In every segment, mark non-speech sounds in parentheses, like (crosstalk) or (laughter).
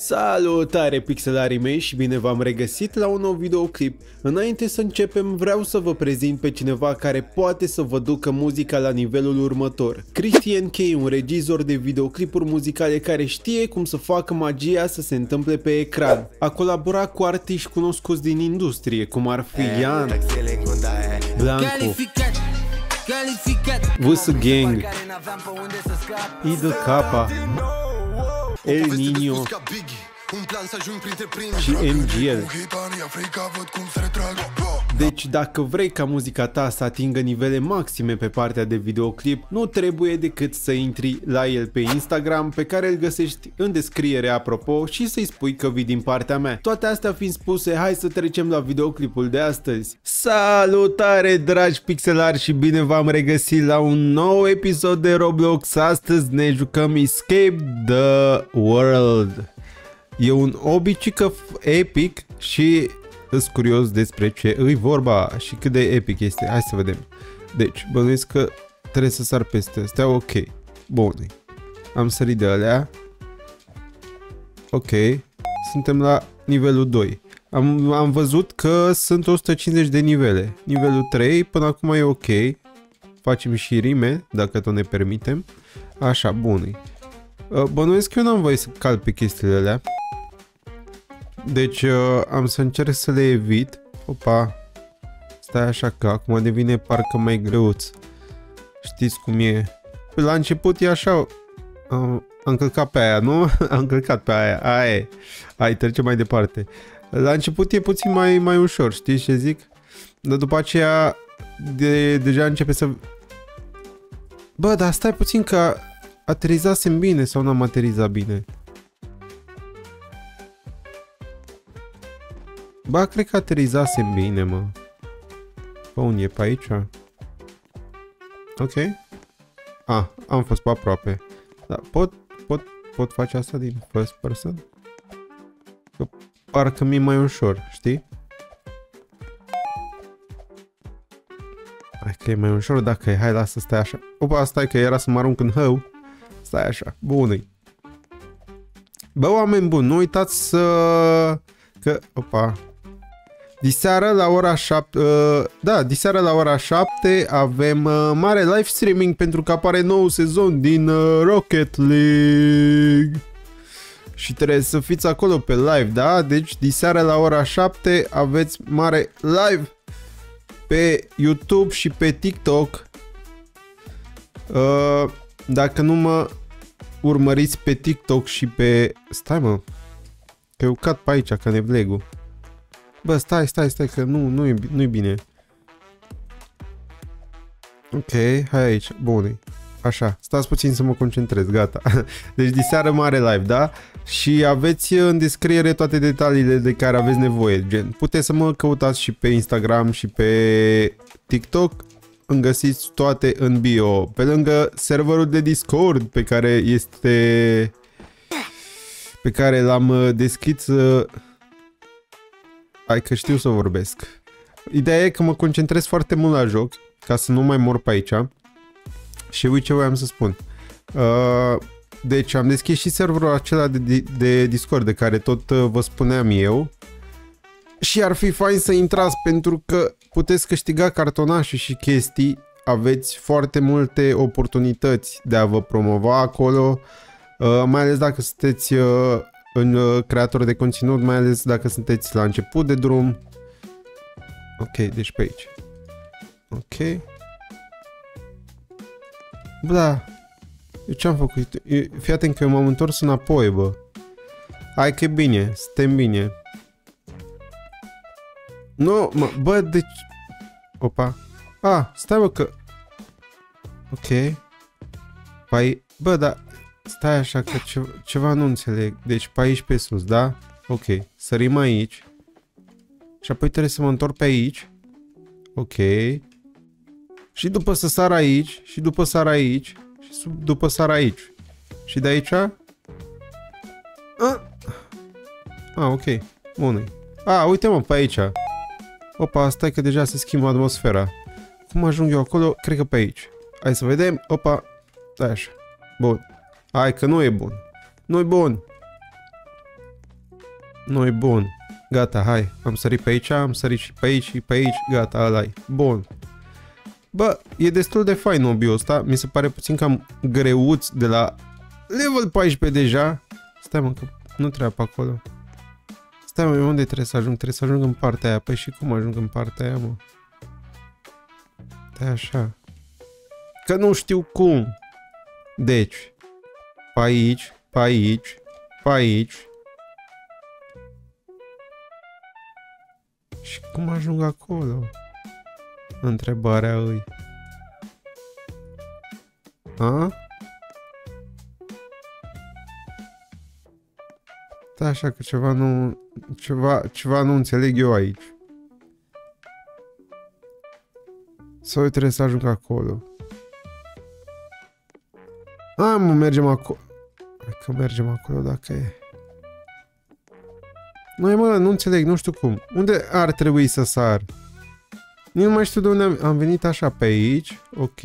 Salutare pixelarii mei și bine v-am regăsit la un nou videoclip. Înainte să începem vreau să vă prezint pe cineva care poate să vă ducă muzica la nivelul următor. Christian K, un regizor de videoclipuri muzicale care știe cum să facă magia să se întâmple pe ecran. A colaborat cu artiști cunoscuți din industrie, cum ar fi Ian, Blanco, Vs Gang, Idol Kappa, El Nino și MGL. Deci dacă vrei ca muzica ta să atingă nivele maxime pe partea de videoclip, nu trebuie decât să intri la el pe Instagram pe care îl găsești în descriere apropo și să-i spui că vii din partea mea. Toate astea fiind spuse, hai să trecem la videoclipul de astăzi. Salutare dragi pixelari și bine v-am regăsit la un nou episod de Roblox. Astăzi ne jucăm Escape the World. E un obicică epic și sunt curios despre ce îi vorba și cât de epic este. Hai să vedem. Deci, bănuiesc că trebuie să sar peste astea. Ok. Bun. Am sărit de alea. Ok. Suntem la nivelul 2. Am, am văzut că sunt 150 de nivele. Nivelul 3 până acum e ok. Facem și rime, dacă tot ne permitem. Așa, bun. Bănuiesc că eu n-am voie să cal pe chestiile alea. Deci uh, am să încerc să le evit. Opa. Stai așa că acum devine parcă mai greuț. Știți cum e. Păi la început e așa. Am, am călcat pe aia, nu? (laughs) am călcat pe aia. Aia e. Hai, trecem mai departe. La început e puțin mai, mai ușor, știți ce zic? Dar după aceea de, deja începe să... Bă, dar stai puțin că aterizasem bine sau n-am aterizat bine. Ba, cred că aterizasem bine, mă. Pe unde e? Pe aici? Ok. Ah, am fost pe aproape. Da, pot, pot, pot face asta din first person? Că parcă mi-e mai ușor, știi? Hai că e mai ușor dacă e. Hai, lasă, stai așa. Opa, stai că era să mă arunc în hău. Stai așa. Bun-i. Bă, oameni buni, nu uitați să... Că... Opa, Diseară la ora 7, uh, da, diseară la ora 7 avem uh, mare live streaming pentru că apare nou sezon din uh, Rocket League. Și trebuie să fiți acolo pe live, da? Deci diseară la ora 7 aveți mare live pe YouTube și pe TikTok. Uh, dacă nu mă urmăriți pe TikTok și pe... Stai mă, că eu cad pe aici ca nevlegul. Bă, stai, stai, stai, că nu, nu e, nu e bine. Ok, hai aici. Bun. Așa, stați puțin să mă concentrez, gata. (laughs) Deci diseară mare live, da? Și aveți în descriere toate detaliile de care aveți nevoie, gen. Puteți să mă căutați și pe Instagram și pe TikTok. Îmi găsiți toate în bio. Pe lângă serverul de Discord pe care este... Pe care l-am uh, deschis uh, Hai că știu să vorbesc. Ideea e că mă concentrez foarte mult la joc, ca să nu mai mor pe aici. Și uite ce voiam să spun. Uh, deci am deschis și serverul acela de, de Discord de care tot uh, vă spuneam eu. Și ar fi fain să intrați pentru că puteți câștiga cartonașe și chestii. Aveți foarte multe oportunități de a vă promova acolo. Uh, mai ales dacă sunteți uh, în uh, creator de conținut, mai ales dacă sunteți la început de drum. Ok, deci pe aici. Ok. Bă, da. Eu ce-am făcut? Eu, fii atent că eu m-am întors înapoi, bă. Hai că e bine, suntem bine. Nu, mă, bă, deci... Opa. Ah, stai bă că... Ok. Păi, bă, dar Stai așa că ce, ceva nu înțeleg. Deci pe aici pe sus, da? Ok. Sărim aici. Și apoi trebuie să mă întorc pe aici. Ok. Și după să sar aici. Și după sar aici. Și sub, după sar aici. Și de aici? Ah, ah ok. Bun. Ah, uite mă, pe aici. Opa, stai că deja se schimbă atmosfera. Cum ajung eu acolo? Cred că pe aici. Hai să vedem. Opa. Stai așa. Bun. Hai că nu e bun. Nu e bun. nu e bun. Gata, hai. Am sărit pe aici, am sărit și pe aici și pe aici. Gata, ăla -i. Bun. Bă, e destul de fain obiul ăsta. Mi se pare puțin cam greuț de la level 14 deja. Stai mă, că nu trebuie pe acolo. Stai mă, unde trebuie să ajung? Trebuie să ajung în partea aia. Păi și cum ajung în partea aia, mă? Stai așa. Că nu știu cum. Deci, pe aici, pe aici, pe aici. Și cum ajung acolo? Întrebarea îi. A? Da, așa că ceva nu... Ceva, ceva nu înțeleg eu aici. Sau eu trebuie să ajung acolo. A, mă, mergem acolo. Hai că mergem acolo dacă e. Nu, mă, nu înțeleg, nu știu cum. Unde ar trebui să sar? Nu mai știu de unde am, am venit așa pe aici. Ok.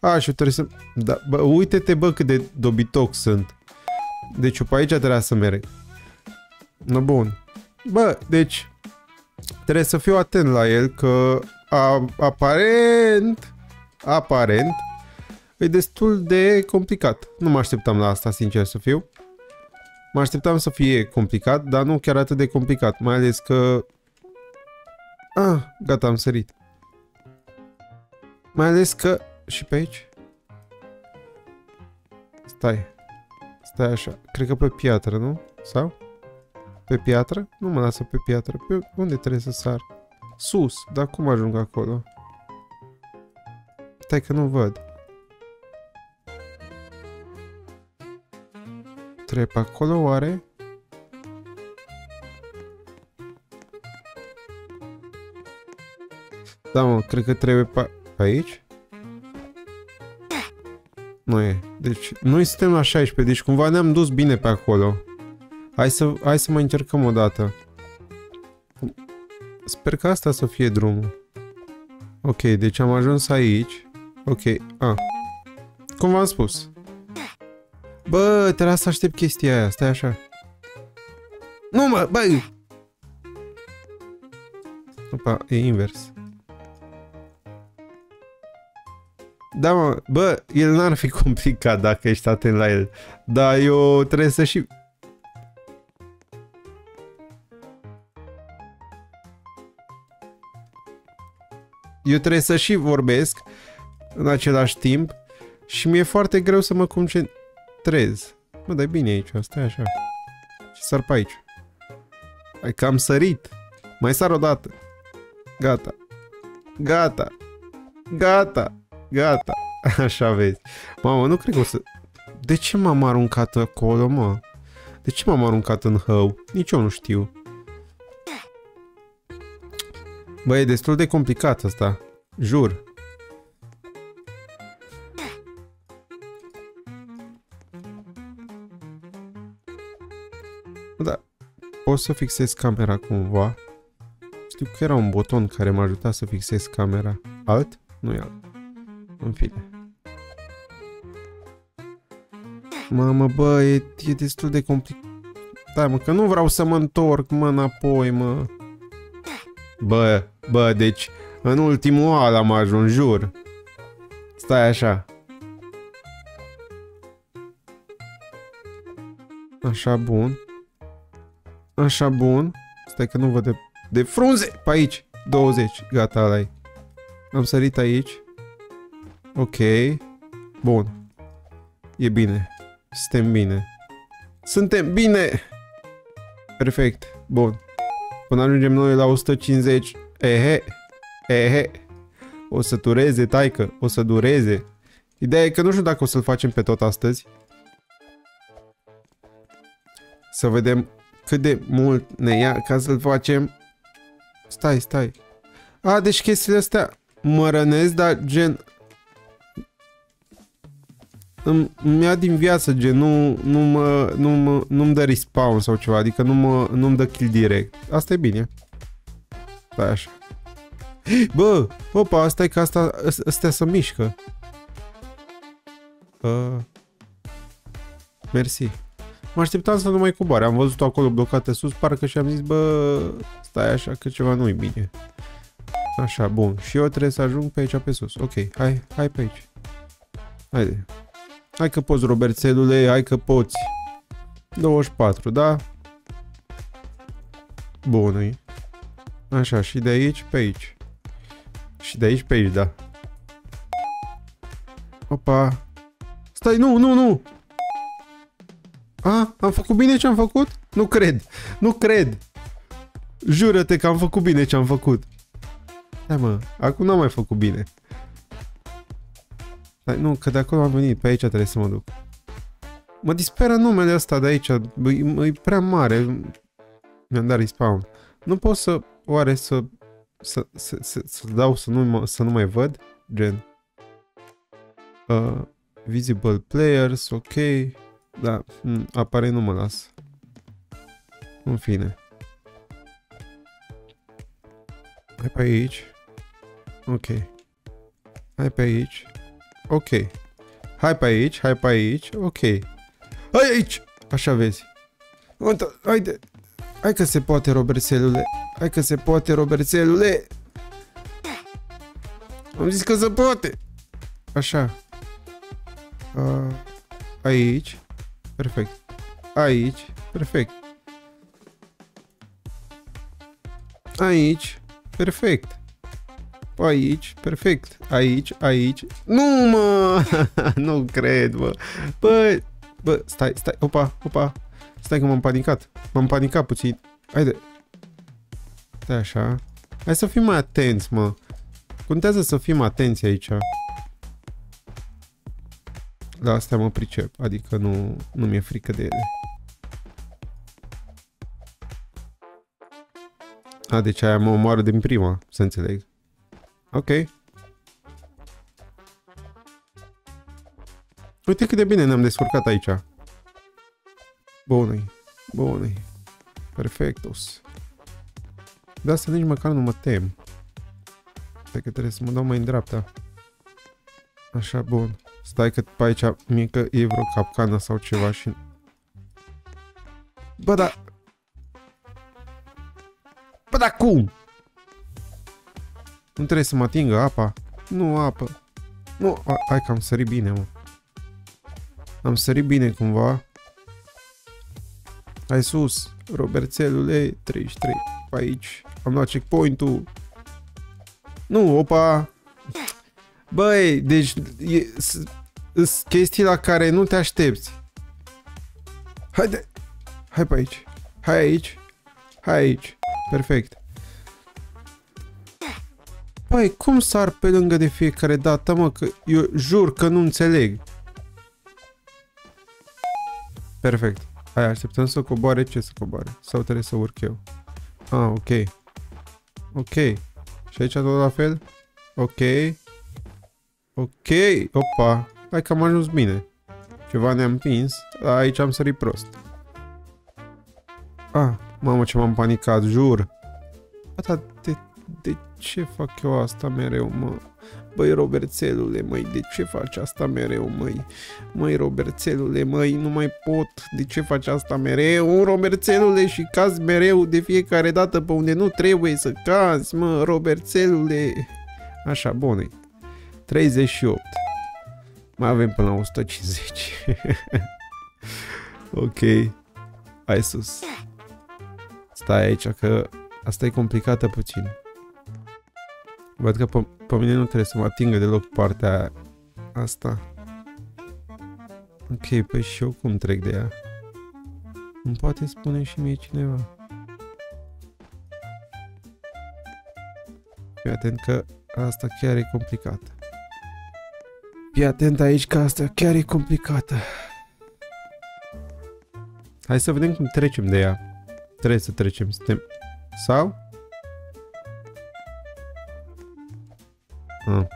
A, și trebuie să... Da, bă, uite-te, bă, cât de dobitoc sunt. Deci eu pe aici trebuie să merg. No, bun. Bă, deci... Trebuie să fiu atent la el, că a, aparent... Aparent... E destul de complicat. Nu mă așteptam la asta, sincer să fiu. Mă așteptam să fie complicat, dar nu chiar atât de complicat. Mai ales că... Ah, gata, am sărit. Mai ales că... Și pe aici? Stai. Stai așa. Cred că pe piatră, nu? Sau? Pe piatră? Nu mă lasă pe piatră. Pe unde trebuie să sar? Sus. Dar cum ajung acolo? Stai că nu văd. Trebuie pe acolo oare? Da, mă, cred că trebuie pe, pe aici. Nu e. Deci, noi suntem la 16, deci cumva ne-am dus bine pe acolo. Hai să, hai să mai încercăm o dată. Sper că asta să fie drumul. Ok, deci am ajuns aici. Ok, a. Ah. Cum v-am spus. Bă, trebuie să aștept chestia aia, stai așa. Nu mă, băi! Opa, e invers. Da, mă, bă, el n-ar fi (laughs) complicat dacă ești atent la el. Dar eu trebuie să și... Eu trebuie să și vorbesc în același timp și mi-e foarte greu să mă concentrez. Mă, dai bine aici, stai așa. Și sar pe aici. Hai că am sărit. Mai sar o dată. Gata. Gata. Gata. Gata. (laughs) Așa vezi. Mamă, nu cred că o să... De ce m-am aruncat acolo, mă? De ce m-am aruncat în hău? Nici eu nu știu. Bă, e destul de complicat asta. Jur. Pot să fixez camera cumva. Știu că era un buton care m-a ajutat să fixez camera. Alt? Nu e alt. În fine. Mamă, bă, e, e destul de complicat. Da, mă, că nu vreau să mă întorc, mă, înapoi, mă. Bă, bă, deci, în ultimul al am ajuns, jur. Stai așa. Așa, bun. Așa, bun. Stai că nu văd de, de frunze pe aici. 20. Gata, ăla Am sărit aici. Ok. Bun. E bine. Suntem bine. Suntem bine! Perfect. Bun. Până ajungem noi la 150. Ehe. Ehe. O să dureze, taică. O să dureze. Ideea e că nu știu dacă o să-l facem pe tot astăzi. Să vedem cât de mult ne ia ca să-l facem. Stai, stai. A, deci chestiile astea mă rănesc, dar gen îmi, ia din viață, gen, nu, nu mă, nu mă, nu-mi dă respawn sau ceva, adică nu mă, nu-mi dă kill direct. Asta e bine. Stai așa. Bă, opa, asta e că asta, astea se mișcă. Uh, mersi. Mă așteptam să nu mai coboare. Am văzut acolo blocată sus, parcă și am zis, bă, stai așa că ceva nu-i bine. Așa, bun. Și eu trebuie să ajung pe aici, pe sus. Ok, hai, hai pe aici. Haide. Hai că poți, Roberțelule, hai că poți. 24, da? Bun, Așa, și de aici pe aici. Și de aici pe aici, da. Opa. Stai, nu, nu, nu! A, am făcut bine ce am făcut? Nu cred. Nu cred. Jură-te că am făcut bine ce am făcut. Da, mă, acum n-am mai făcut bine. Dar nu, că de acolo am venit, pe aici trebuie să mă duc. Mă disperă numele ăsta de aici, e, e prea mare. Mi-am dat respawn. Nu pot să, oare să, să, să, să, să dau să nu, să nu mai văd? Gen. Uh, visible players, ok. Da, hmm, apare nu mă las. În fine. Hai pe aici. Ok. Hai pe aici. Ok. Hai pe aici, hai pe aici. Ok. Hai aici! Așa vezi. Haide. Hai că se poate, Robertselule. Hai că se poate, Robertselule. Am zis că se poate. Așa. Uh, aici. Perfect. Aici. Perfect. Aici. Perfect. Aici, perfect. Aici, aici. Nu, mă! (laughs) nu cred, bă. Bă, bă, stai, stai. Opa, opa. Stai că m-am panicat. M-am panicat puțin. Haide. Stai așa. Hai să fim mai atenți, mă. Contează să fim atenți aici. La astea mă pricep, adică nu, nu mi-e frică de ele. A, deci aia mă omoară din prima, să înțeleg. Ok. Uite cât de bine ne-am descurcat aici. Bună-i. Bună-i. Perfectus. De asta nici măcar nu mă tem. Stai că trebuie să mă dau mai în dreapta. Așa, bun. Stai că pe aici mică e vreo capcană sau ceva și... Bă, da... Bă, da cum? Nu trebuie să mă atingă apa. Nu apă. Nu, a, hai că am sărit bine, mă. Am sărit bine cumva. Hai sus, Roberțelule, 33, pe aici. Am luat checkpoint-ul. Nu, opa. Băi, deci sunt chestii la care nu te aștepți. Haide. Hai pe aici. Hai aici. Hai aici. Perfect. Păi, cum sar pe lângă de fiecare dată, mă, că eu jur că nu înțeleg. Perfect. Hai, așteptăm să coboare. Ce să coboare? Sau trebuie să urc eu? Ah, ok. Ok. Și aici tot la fel? Ok. Ok. Opa. Hai că am ajuns bine. Ceva ne-am împins. Aici am sărit prost. Ah, mamă ce m-am panicat, jur. Ata, de, de ce fac eu asta mereu, mă? Băi, Roberțelule, măi, de ce faci asta mereu, măi? Măi, Roberțelule, măi, nu mai pot. De ce faci asta mereu, Roberțelule, și caz mereu de fiecare dată pe unde nu trebuie să cazi, mă, Roberțelule. Așa, bune. 38. Mai avem până la 150. (laughs) ok. Hai sus. Stai aici că asta e complicată puțin. Văd că pe, pe mine nu trebuie să mă atingă deloc partea asta. Ok, păi și eu cum trec de ea? Îmi poate spune și mie cineva. Fii atent că asta chiar e complicată. Fii atent aici că asta chiar e complicată. Hai să vedem cum trecem de ea. Trebuie să trecem. Suntem... Sau? Ah.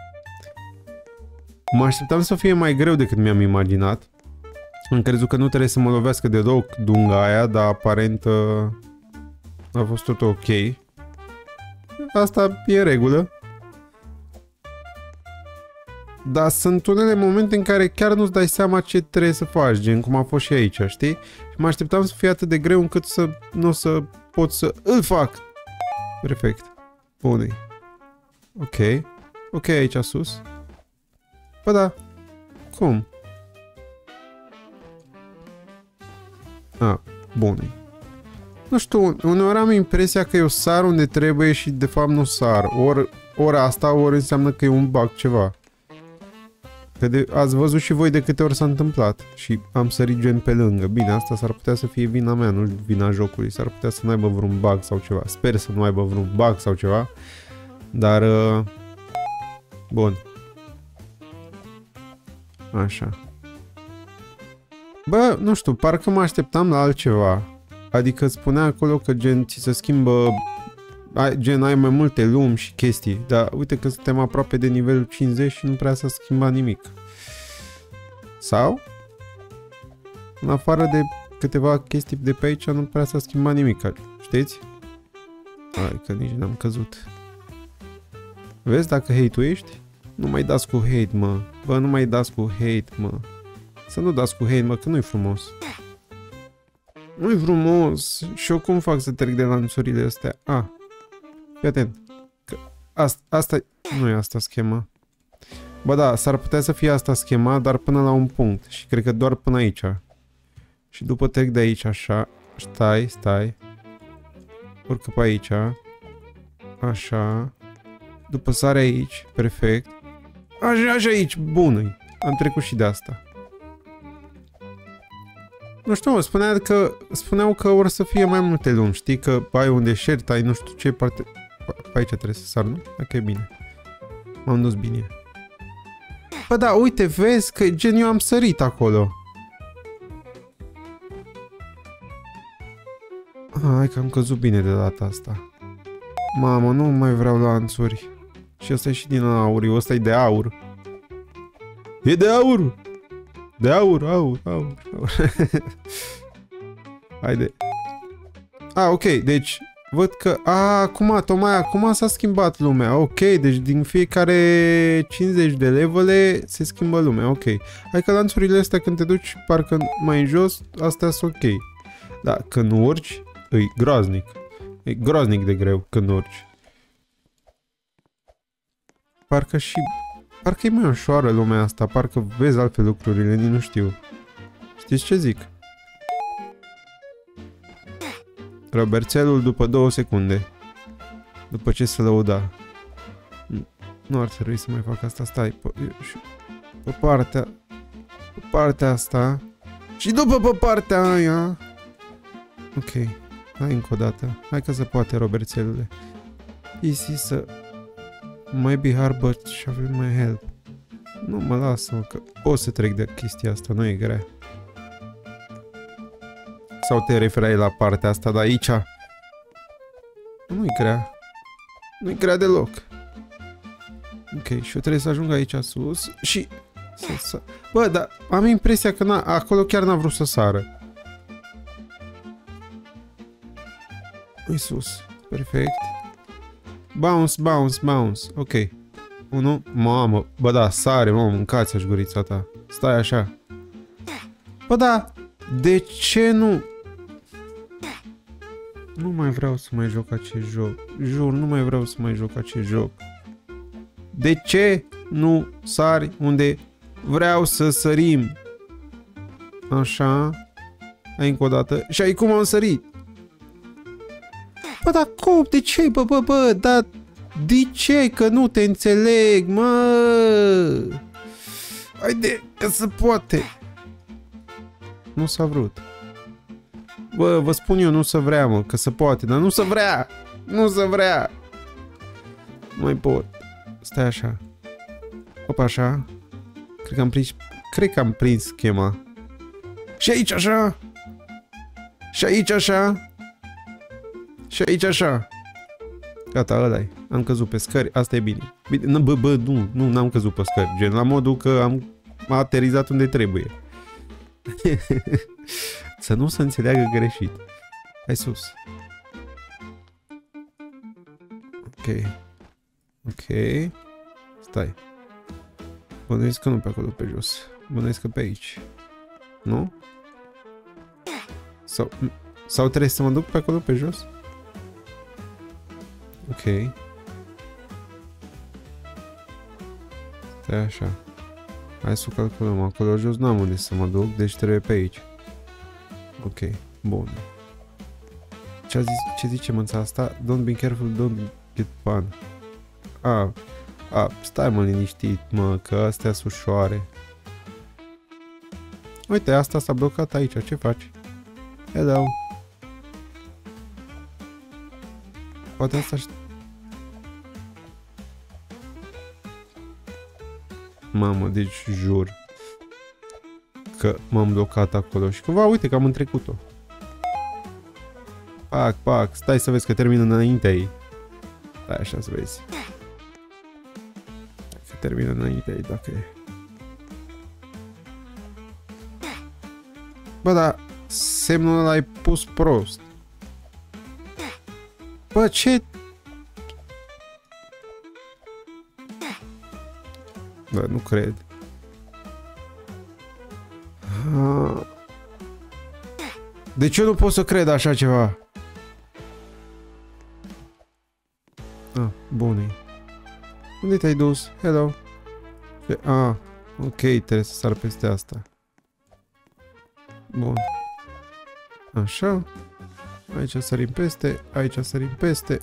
Mă așteptam să fie mai greu decât mi-am imaginat. Am crezut că nu trebuie să mă lovească de deloc dunga aia, dar aparent uh, a fost tot ok. Asta e regulă. Dar sunt unele momente în care chiar nu-ți dai seama ce trebuie să faci, gen cum a fost și aici, știi? Și mă așteptam să fie atât de greu încât să nu o să pot să îl fac. Perfect. Bune. Ok. Ok, aici sus. Bă, da. Cum? A, bune. Nu știu, uneori am impresia că eu sar unde trebuie și de fapt nu sar. Ori, ori asta, ori înseamnă că e un bug ceva. Că de, ați văzut și voi de câte ori s-a întâmplat și am sărit gen pe lângă. Bine, asta s-ar putea să fie vina mea, nu vina jocului. S-ar putea să nu aibă vreun bug sau ceva. Sper să nu aibă vreun bug sau ceva. Dar... Uh, bun. Așa. Bă, nu știu, parcă mă așteptam la altceva. Adică spunea acolo că gen ți se schimbă ai, gen ai mai multe lumi și chestii, dar uite că suntem aproape de nivelul 50 și nu prea s-a schimbat nimic. Sau? În afară de câteva chestii de pe aici nu prea s-a schimbat nimic, știți? Hai că nici n-am căzut. Vezi dacă hate-uiești? Nu mai dați cu hate, mă. Bă, nu mai dați cu hate, mă. Să nu dați cu hate, mă, că nu-i frumos. Nu-i frumos. Și eu cum fac să trec de lanțurile astea? A, ah. Fii atent. Că asta, asta, nu e asta schema. Bă da, s-ar putea să fie asta schema, dar până la un punct. Și cred că doar până aici. Și după trec de aici așa. Stai, stai. Urcă pe aici. Așa. După sare aici. Perfect. Așa, așa aici. Bun. Am trecut și de asta. Nu știu, spunea că, spuneau că or să fie mai multe lumi, știi? Că ai un deșert, ai nu știu ce parte... Pe aici trebuie să sar, nu? Ok, bine. M-am dus bine. Bă, da, uite, vezi că gen eu am sărit acolo. Hai că am căzut bine de data asta. Mamă, nu mai vreau lanțuri. Și ăsta e și din aur, ăsta e de aur. E de aur! De aur, aur, aur, aur. (laughs) Haide. A, ok, deci Văd că, a, acum, tocmai acum s-a schimbat lumea. Ok, deci din fiecare 50 de levele se schimbă lumea. Ok. Hai că lanțurile astea când te duci parcă mai în jos, astea sunt ok. Da, când urci, e groaznic. E groaznic de greu când urci. Parcă și... Parcă e mai ușoară lumea asta, parcă vezi altfel lucrurile, nici nu știu. Știți ce zic? Roberțelul după două secunde. După ce se lăuda. Nu ar trebui să mai fac asta. Stai. Pe, pe partea... Pe partea asta. Și după pe partea aia. Ok. Hai încă o dată. Hai că se poate, Roberțelule. Easy să... Maybe hard, but shovel my help. Nu mă lasă, că o să trec de chestia asta, nu e grea. Sau te referai la partea asta de aici? Nu-i grea. Nu-i grea deloc. Ok, și eu trebuie să ajung aici sus și... Să, să... Bă, dar am impresia că acolo chiar n-a vrut să sară. Ui sus. Perfect. Bounce, bounce, bounce. Ok. Unu. Mamă. Bă, da, sare, mă, mâncați-aș gurița ta. Stai așa. Bă, da. De ce nu... Nu mai vreau să mai joc acest joc. Jur, nu mai vreau să mai joc acest joc. De ce nu sari unde vreau să sărim? Așa. Hai încă o dată. Și ai cum am sărit? Bă, dar cum? De ce? Bă, bă, bă, dar de ce? Că nu te înțeleg, mă! Haide, că se poate! Nu s-a vrut. Bă, vă spun eu, nu să vrea, mă, că se poate, dar nu să vrea! Nu să vrea! Nu mai pot. Stai așa. Opa, așa. Cred că am prins... Cred că am prins schema. Și aici așa. Și aici așa. Și aici așa. Gata, ăla -i. Am căzut pe scări, asta e bine. bine bă, bă, nu, nu, n-am căzut pe scări. Gen, la modul că am aterizat unde trebuie. (laughs) Să nu se înțeleagă greșit. Hai sus. Ok. Ok. Stai. Bănuiesc că nu pe acolo pe jos. Bănuiesc că pe aici. Nu? Sau, sau trebuie să mă duc pe acolo pe jos? Ok. Stai așa. Hai să calculăm. Acolo jos n-am unde să mă duc, deci trebuie pe aici. Ok, bun. Ce, zis, ce zice mânța asta? Don't be careful, don't get pan. A, a, stai mă liniștit, mă, că astea sunt ușoare. Uite, asta s-a blocat aici, ce faci? Hello. Poate asta știu. Mamă, deci jur că m-am blocat acolo și cumva uite că am întrecut-o. Pac, pac, stai să vezi că termin înainte ei. Stai așa să vezi. Că termin înainte ei, dacă e. Bă, dar semnul ăla ai pus prost. Bă, ce... Bă, nu cred. De ce nu pot să cred așa ceva? Ah, bun Unde te-ai dus? Hello. Ah, ok, trebuie să sar peste asta. Bun. Așa. Aici sărim peste, aici sărim peste.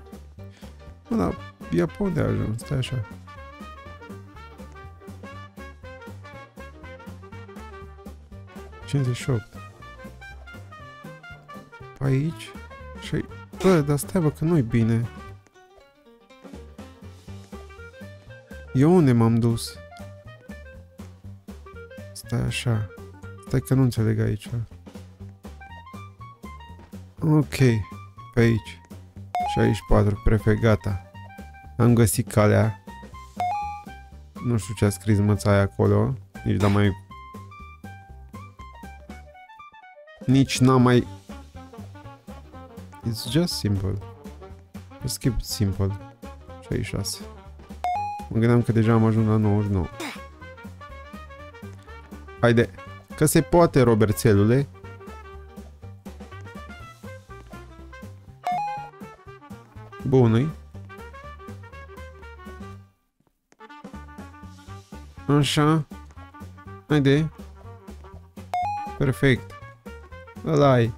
Bă, dar ia pe unde a ajuns? Stai așa. Cincizeci Aici. Și... Bă, dar stai bă, că nu-i bine. Eu unde m-am dus? Stai așa. Stai că nu înțeleg aici. Ok, pe aici. 64, prefect, gata. Am găsit calea. Nu știu ce a scris măța aia acolo. Nici n-am mai... Nici n-am mai... It's just simple. Let's keep it simple. 66. Mă gândeam că deja am ajuns la 99. Haide. Că se poate, Roberțelule. Bună-i. Așa. Haide. Perfect. Ăla -i.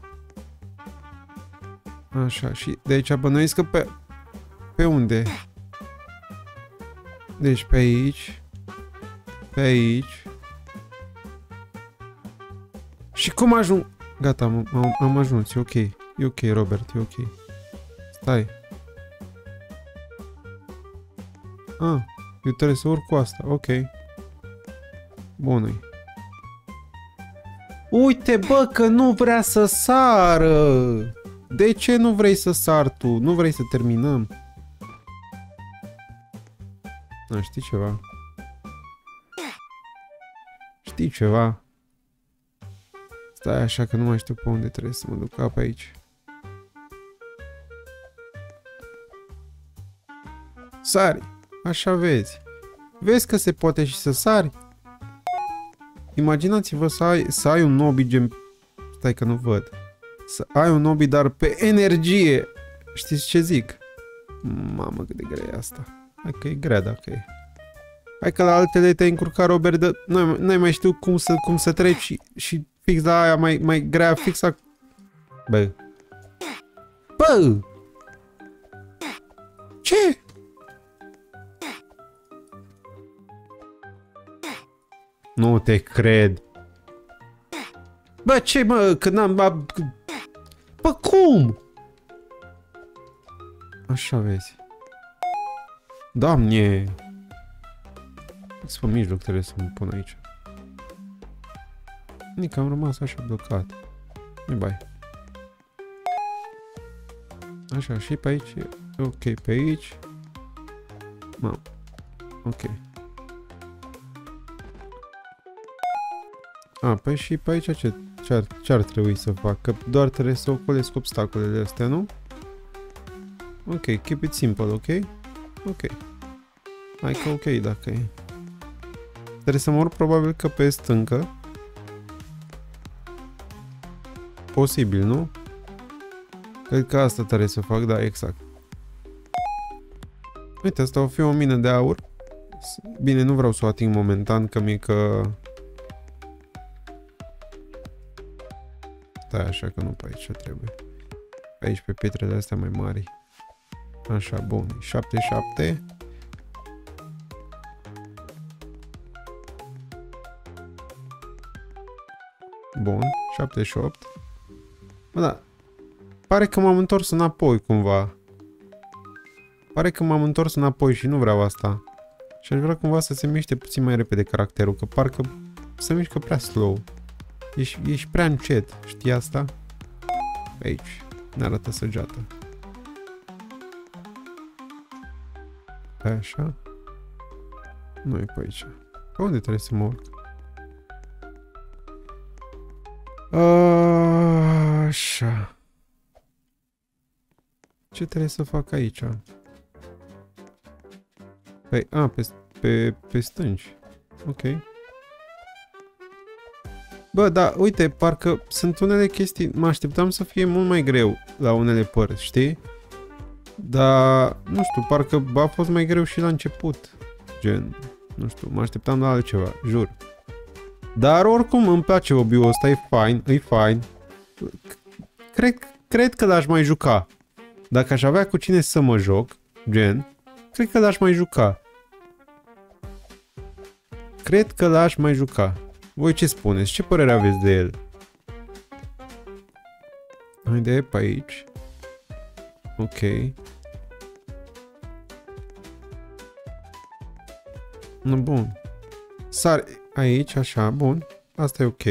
Așa, și de aici bănuiesc că pe... Pe unde? Deci pe aici. Pe aici. Și cum ajung... Gata, am, am, am ajuns, e ok. E ok, Robert, e ok. Stai. Ah, eu trebuie să urc cu asta, ok. Bună-i. Uite, bă, că nu vrea să sară! De ce nu vrei să sar tu? Nu vrei să terminăm? Nu, știi ceva? Știi ceva? Stai așa că nu mai știu pe unde trebuie să mă duc pe aici. Sari! Așa vezi. Vezi că se poate și să sari? Imaginați-vă să ai, să ai un nobi gen... Stai că nu văd. Să ai un hobby, dar pe energie. Știți ce zic? Mamă, cât de grea e asta. Hai că e grea dacă e. Hai că la altele te-ai încurcat, Robert, de... N-ai mai știu cum să, cum să treci și, și fix la aia mai, mai grea, fix a... Bă. Bă! Ce? Nu te cred. Bă, ce, mă, când am... Bă, cum? Așa vezi. Doamne! Să pe mijloc trebuie să mă pun aici. Nici am rămas așa blocat. Nu bai. Așa, și pe aici. Ok, pe aici. Mam. Ok. A, păi și pe aici ce? Ce ar, ce ar trebui să fac? Că doar trebuie să ocolesc obstacolele astea, nu? Ok, keep it simple, ok? Ok. Hai că ok dacă e. Trebuie să mor probabil că pe stâncă. Posibil, nu? Cred că asta trebuie să fac, da, exact. Uite, asta o fi o mină de aur. Bine, nu vreau să o ating momentan, că mi că... Stai așa, că nu pe aici trebuie. Pe aici, pe pietrele astea mai mari. Așa, bun. 7-7. Bun, 78. Bă, da. Pare că m-am întors înapoi cumva. Pare că m-am întors înapoi și nu vreau asta. Și aș vrea cumva să se miște puțin mai repede caracterul, că parcă se mișcă prea slow. Ești, ești prea încet, știi asta? Aici, ne arată săgeată. Așa. Nu e pe aici. Pe unde trebuie să mă urc? Așa. Ce trebuie să fac aici? Păi, a, pe, pe, pe stânci. Ok. Bă, da, uite, parcă sunt unele chestii, mă așteptam să fie mult mai greu la unele părți, știi? Dar, nu știu, parcă a fost mai greu și la început. Gen, nu știu, mă așteptam la altceva, jur. Dar oricum îmi place obiul ăsta, e fine, e fine. Cred, cred că l-aș mai juca. Dacă aș avea cu cine să mă joc, gen, cred că l-aș mai juca. Cred că l-aș mai juca. Voi ce spuneți? Ce părere aveți de el? Haide, pe aici. Ok. Nu, bun. Sar aici, așa, bun. Asta e ok.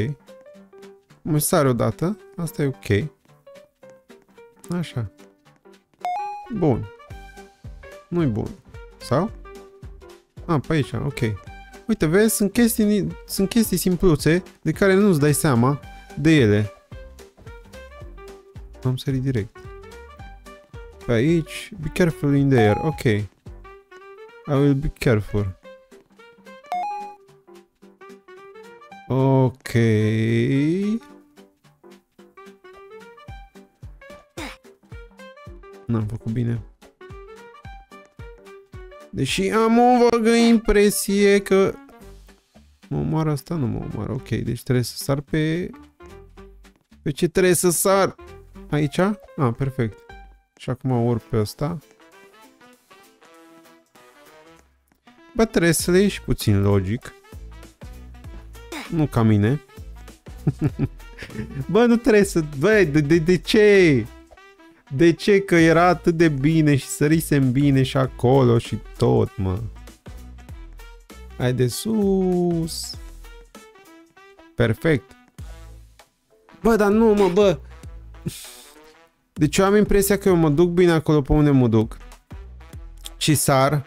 Mă sar odată. Asta e ok. Așa. Bun. Nu-i bun. Sau? A, pe aici, ok. Uite, vezi, sunt chestii, sunt chestii simpluțe de care nu-ți dai seama de ele. Am sărit direct. Pe aici, be careful in there, ok. I will be careful. Ok. N-am făcut bine. Deși am o vagă impresie că... Mă omoară asta? Nu mă omoară. Ok, deci trebuie să sar pe... Pe ce trebuie să sar? Aici? Ah, perfect. Și acum urc pe ăsta. Bă, trebuie să le ieși puțin logic. Nu ca mine. (laughs) Bă, nu trebuie să... Bă, de, de, de ce? De ce? Că era atât de bine și sărisem bine și acolo și tot, mă. Hai de sus. Perfect. Bă, dar nu, mă, bă. Deci eu am impresia că eu mă duc bine acolo pe unde mă duc. Și sar.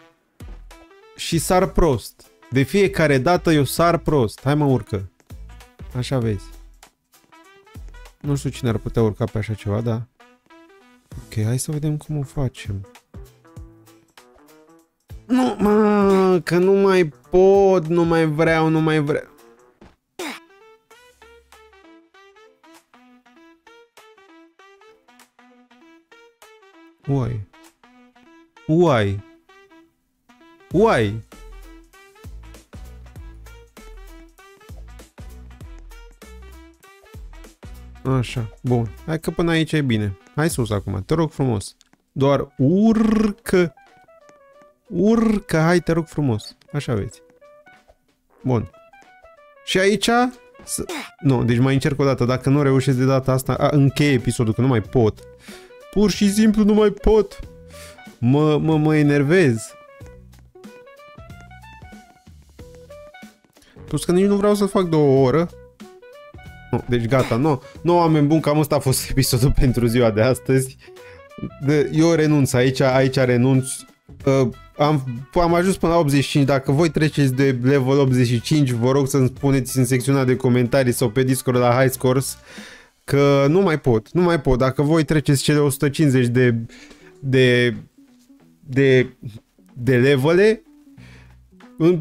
Și sar prost. De fiecare dată eu sar prost. Hai mă urcă. Așa vezi. Nu știu cine ar putea urca pe așa ceva, da. Ok, hai să vedem cum o facem. Nu, mă, că nu mai pot, nu mai vreau, nu mai vreau. Why? Why? Why? Așa, bun. Hai că până aici e bine. Hai sus acum, te rog frumos. Doar urcă. Urcă, hai, te rog frumos. Așa vezi. Bun. Și aici... S nu, deci mai încerc o dată. Dacă nu reușesc de data asta, a, încheie episodul, că nu mai pot. Pur și simplu nu mai pot. Mă, mă, mă enervez. Plus că nici nu vreau să fac două oră. Nu, deci gata, nu, nu oameni buni, cam ăsta a fost (laughs) episodul pentru ziua de astăzi. De, eu renunț aici, aici renunț. Uh, am, am ajuns până la 85, dacă voi treceți de level 85, vă rog să-mi spuneți în secțiunea de comentarii sau pe Discord la High Scores că nu mai pot, nu mai pot. Dacă voi treceți cele 150 de de de, de levele,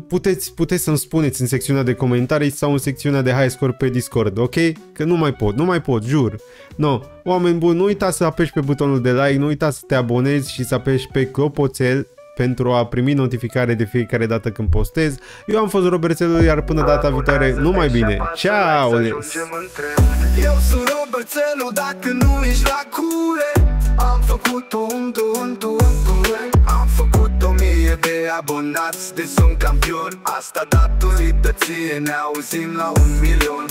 puteți, puteți să-mi spuneți în secțiunea de comentarii sau în secțiunea de high score pe Discord, ok? Că nu mai pot, nu mai pot, jur. No, oameni buni, nu uitați să apeși pe butonul de like, nu uitați să te abonezi și să apeși pe clopoțel pentru a primi notificare de fiecare dată când postez. Eu am fost Roberțelu, iar până data viitoare, numai bine. Ciao! Eu sunt Roberțelu, dacă nu ești la cure Am făcut un dun, dun, dun Am făcut o mie de abonați, de sunt campion. Asta datorită ție, ne auzim la un milion.